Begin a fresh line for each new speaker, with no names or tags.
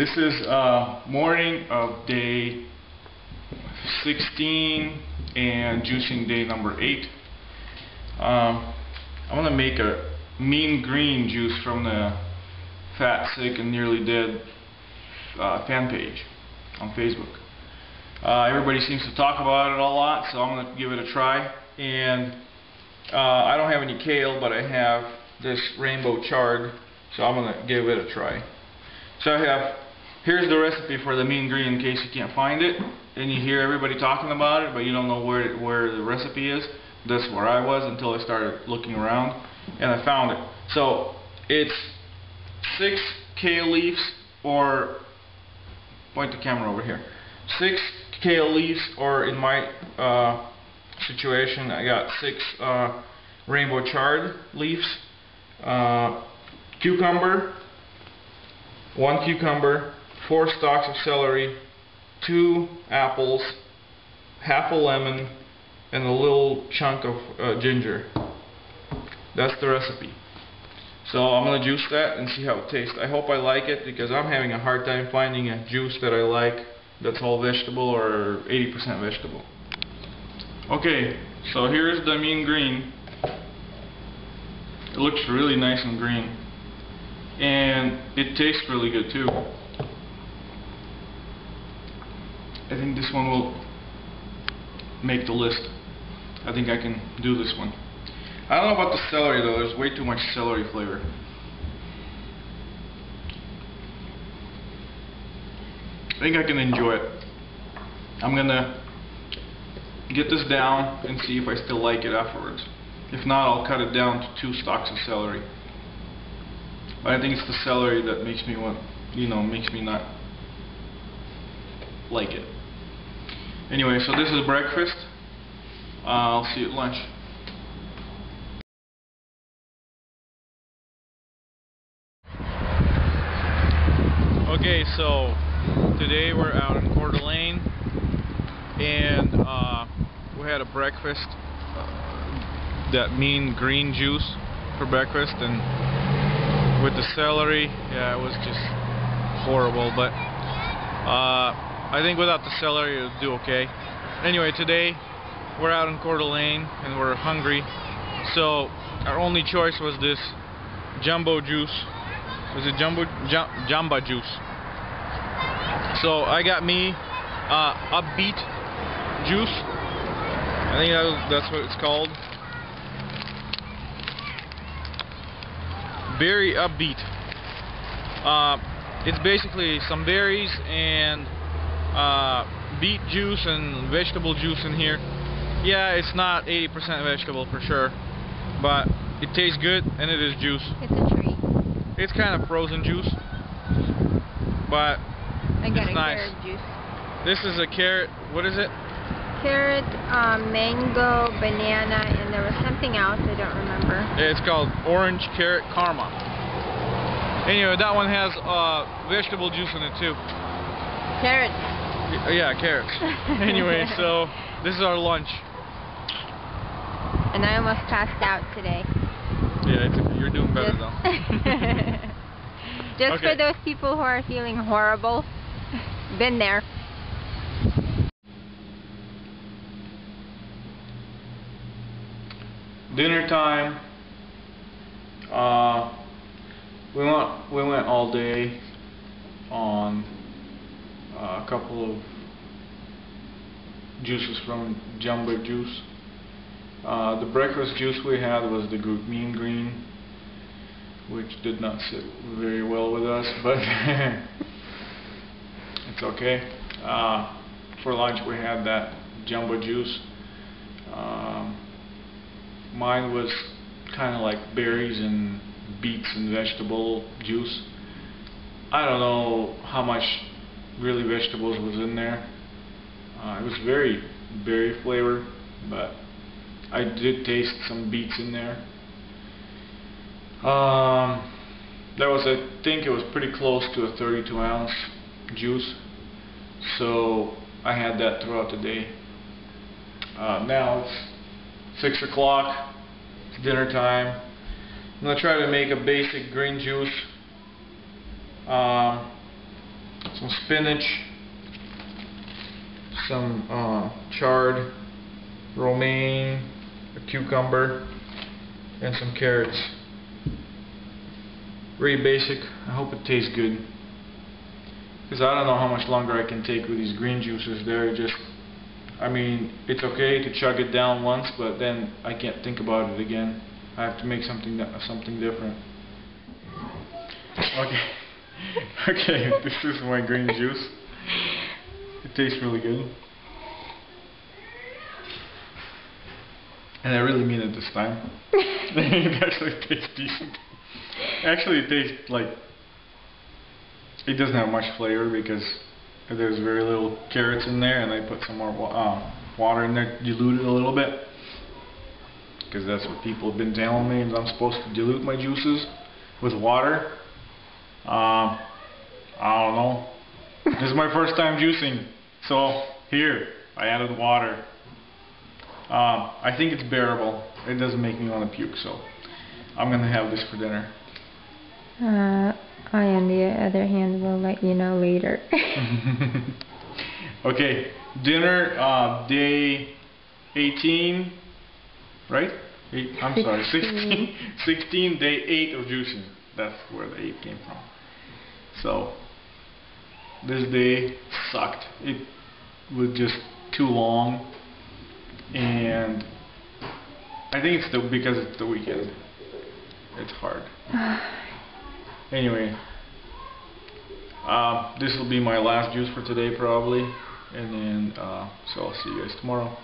This is uh, morning of day 16 and juicing day number 8. Um, I'm going to make a mean green juice from the Fat, Sick, and Nearly Dead uh, fan page on Facebook. Uh, everybody seems to talk about it a lot, so I'm going to give it a try. And uh, I don't have any kale, but I have this rainbow chard, so I'm going to give it a try. So I have, here's the recipe for the mean green in case you can't find it. And you hear everybody talking about it, but you don't know where, where the recipe is. That's where I was until I started looking around, and I found it. So it's six kale leaves, or point the camera over here. Six kale leaves, or in my uh, situation, I got six uh, rainbow chard leaves, uh, cucumber, one cucumber, four stalks of celery, two apples, half a lemon, and a little chunk of uh, ginger. That's the recipe. So I'm going to juice that and see how it tastes. I hope I like it because I'm having a hard time finding a juice that I like that's all vegetable or 80% vegetable. Okay, so here's the mean green. It looks really nice and green. And it tastes really good too. I think this one will make the list. I think I can do this one. I don't know about the celery though, there's way too much celery flavor. I think I can enjoy it. I'm gonna get this down and see if I still like it afterwards. If not, I'll cut it down to two stalks of celery. But I think it's the celery that makes me want, you know, makes me not like it. Anyway, so this is breakfast. Uh, I'll see you at lunch. Okay, so today we're out in Coeur d'Alene and uh, we had a breakfast, uh, that mean green juice for breakfast and with the celery, yeah, it was just horrible, but uh, I think without the celery it would do okay. Anyway, today we're out in Coeur d'Alene and we're hungry, so our only choice was this jumbo juice. Was it jumbo jum, jamba juice? So I got me uh, upbeat juice. I think that's what it's called. Berry upbeat. Uh, it's basically some berries and uh, beet juice and vegetable juice in here. Yeah, it's not 80% vegetable for sure, but it tastes good and it is juice.
It's a treat.
It's kind of frozen juice, but
I got
it's
a
nice.
carrot juice.
This is a carrot. What is it?
Carrot, um, mango, banana, and there was something else I don't remember.
It's called orange carrot karma. Anyway, that one has uh, vegetable juice in it too.
Carrots.
Y- Yeah, carrots. anyway, so this is our lunch.
And I almost passed out today.
Yeah, it's, you're doing better
Just,
though.
Just
Okay.
for those people who are feeling horrible. Been there.
Dinner time. Uh, we went we went all day on a couple of juices from Jumbo Juice. Uh, the breakfast juice we had was the gr- mean green, which did not sit very well with us, but it's okay. Uh, for lunch we had that Jumbo Juice. Um, mine was kind of like berries and beets and vegetable juice. I don't know how much really vegetables was in there. Uh, it was very berry flavored, but I did taste some beets in there. Um, that was, I think it was pretty close to a 32 ounce juice, so I had that throughout the day. Uh, now it's 6 o'clock, it's dinner time. I'm going to try to make a basic green juice. Um, some spinach, some uh, chard, romaine, a cucumber, and some carrots. Very basic. I hope it tastes good. Because I don't know how much longer I can take with these green juices. They're just, I mean, it's okay to chug it down once, but then I can't think about it again. I have to make something something different. Okay. okay, this is my green juice. It tastes really good. And I really mean it this time. it actually tastes decent. Actually, it tastes like it doesn't have much flavor because there's very little carrots in there, and I put some more wa- uh, water in there, dilute it a little bit. Because that's what people have been telling me, is I'm supposed to dilute my juices with water. Um, I don't know. this is my first time juicing, so here I added water. Um, I think it's bearable. It doesn't make me want to puke, so I'm gonna have this for dinner.
Uh, I, on the other hand, will let you know later.
okay, dinner uh, day 18, right? Eight, I'm sorry, 16, 16, day 8 of juicing. That's where the 8 came from. So, this day sucked. It was just too long, and I think it's the, because it's the weekend. It's hard. Anyway, uh, this will be my last juice for today probably, and then uh, so I'll see you guys tomorrow.